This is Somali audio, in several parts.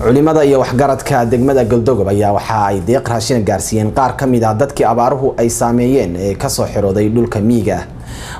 culimada iyo waxgaradka degmada galdogob ayaa waxa ay deeq raashina gaarsiiyeen. Qaar ka mid ah dadkii abaaruhu ay saameeyeen ee ka soo xirooday dhulka miyiga ah.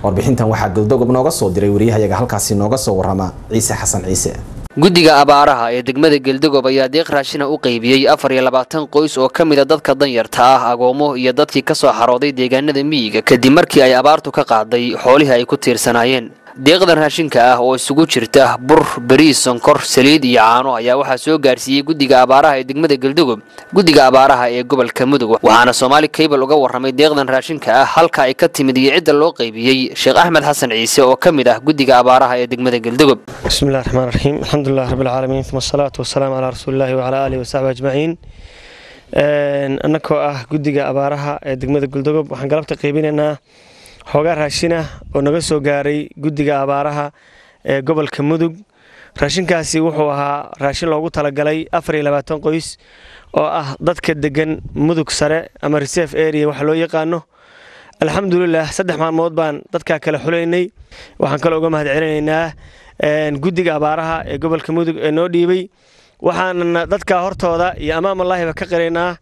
Warbixintan waxaa galdogob nooga soo diray wariyahayaga halkaasi nooga soo warama ciise xasan ciise. Guddiga abaaraha ee degmada geldogob ayaa deeq raashina u qaybiyey afar iyo labaatan qoys oo ka mida dadka danyarta ah agoomo iyo dadkii ka soo xarooday deegaanada miyiga. Kadib markii ay abaartu ka qaaday xoolihii ay ku tiirsanaayeen deeqdan raashinka ah oo isugu jirta bur bariis sonkor saliid iyo caano ayaa waxaa soo gaarsiiyey guddiga abaaraha ee degmada geldogob guddiga abaaraha ee gobolka mudug waxaana soomaali kaybal uga warramay deeqdan raashinka ah halka ay ka timid iyo cidda loo qaybiyey sheekh axmed xasan ciise oo ka mid ah guddiga abaaraha ee degmada geldogob bismillahi raxmaan raxiim alxamdulilah rabbilcaalamiin uma asalaatu wasalaamu calaa rasuulillahi wacalaa aalihi wasaxbi ajmaciin. Annagoo ah guddiga abaaraha ee degmada geldogob waxaan galabta qaybinaynaa xoogaa raashinah oo naga soo gaaray guddiga abaaraha ee gobolka mudug. Raashinkaasi wuxuu ahaa raashin loogu talagalay afar iyo labaatan qoys oo ah dadka degan mudug sare ama reserve area waxa loo yaqaano. Alxamdulilah saddex maalmood baan dadkaa kale xulaynay. Waxaan kaloo uga mahad celinaynaa guddiga abaaraha ee gobolka mudug ee noo dhiibay. Waxaanana dadkaa hortooda iyo amaamallaahiba ka qiraynaa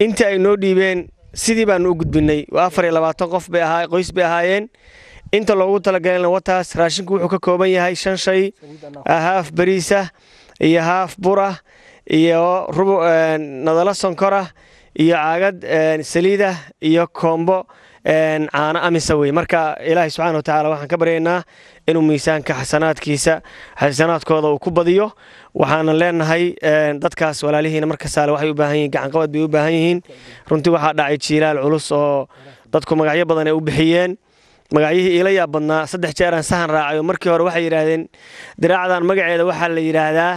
intii ay noo dhiibeen sidii baanu u gudbinay waa afar iyo labaatan qof bay ahaa qoys bay ahaayeen. Inta loogu talagalana wataas raashinku wuxuu ka kooban yahay shan shay. Haaf bariisah iyo haaf burah iyo nadalo sonkorah iyo caagad saliidah iyo koombo caano amisa wey marka ilaahay subxana wa tacaala waxaan ka baryaynaa inuu miisaanka xasanaadkiisa xasanaadkooda uu ku badiyo. Waxaanan leenahay dadkaas walaalihiina markasaale waxay u baahan yihiin gacanqabad bay u baahan yihiin. Runtii waxaa dhacay jiilaal culus oo dadku magacyo badan ay u bixiyeen. Magacyihii iila yaab badnaa saddex jeeraan sahan raacay oo markii hore waxay yidhaahdeen diraacdan magaceeda waxaa la yidhaahdaa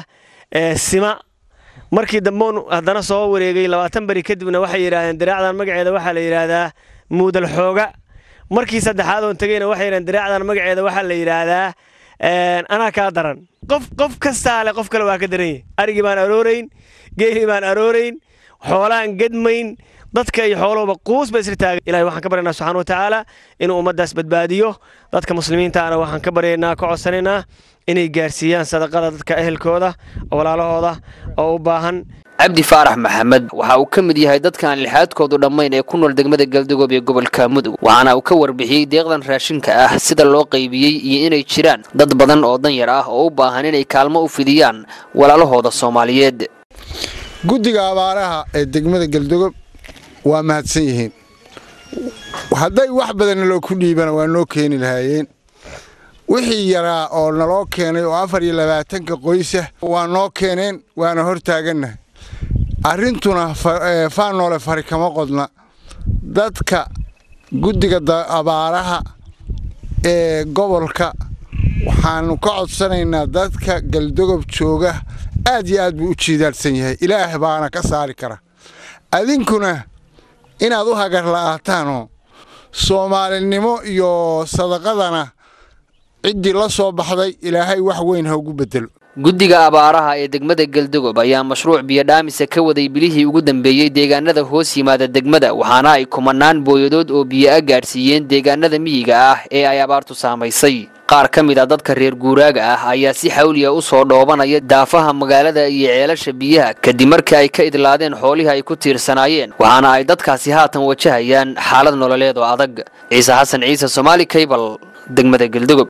sima. Markii damboon haddana soo wareegay labaatan beri kadibna waxay yidhaahdeen diraacdan magaceeda waxaa la yidhaahdaa muudal xooga. Markii saddexaad oon waxay yidhahdeen diraacdan magaceeda waxaa la yidhaahdaa anaa kaa daran. Qof qof kastaa le qof kale waa ka daran yahy arigii baan aroorayn geelii baan aroorayn xoolaan gedmayn dadka iyo xoolahooba quus ba isla taagay ilahay waxaan ka baryaynaa subxana wa tacaala inuu ummaddaas badbaadiyo. Dadka muslimiintaana waxaan ka baryaynaa ka codsanaynaa inay gaarsiiyaan sadaqada dadka ehelkooda oo walaalahooda oo u baahan cabdi faarax maxamed. Waxa uu ka mid yahay dadkaan lixaadkoodu dhammayn ee ku nool degmada galdogob ee gobolka mudug waxaana uu ka warbixiyey deeqdan raashinka ah sida loo qaybiyey iyo inay jiraan dad badan oo danyar ah oo u baahan inay kaalmo u fidiyaan walaalahooda soomaaliyeed. Guddiga abaaraha ee degmada galdogob waa mahadsan yihiin. Hadday wax badanna loo ku dhiibana waa noo keeni lahaayeen. Wixii yaraa oo naloo keenay oo afar iyo labaatanka qoysah waa noo keeneen waana hor taagannahay arrintuna faanoole fari kama qodna. Dadka guddiga abaaraha ee gobolka waxaannu ka codsanaynaa dadka galdogob jooga aad iyo aad buu u jiidaalsan yahay. Ilaah baana ka saari kara. Adinkuna inaad u hagar la'aataanoo soomaalinimo iyo sadaqadana ciddii la soo baxday ilaahay wax weyn ha ugu beddelo guddiga abaaraha ee degmada geldogob ayaa mashruuc biyodhaamisa ka waday bilihii ugu dambeeyey deegaanada hoos yimaada degmada waxaana ay kumanaan booyadood oo biyo a gaadhsiiyeen deegaanada miyiga ah ee ay abaartu saamaysay. Qaar ka mid a dadka reer guuraaga ah ayaa si xawliya u soo dhoobanaya daafaha magaalada iyo ceelasha biyaha kadib markii ay ka idlaadeen xoolihii ay ku tiirsanaayeen waxaana ay dadkaasi haatan wajahayaan xaalad nololeed oo adag. Ciise xasan ciise somaali kaybal degmada geldogob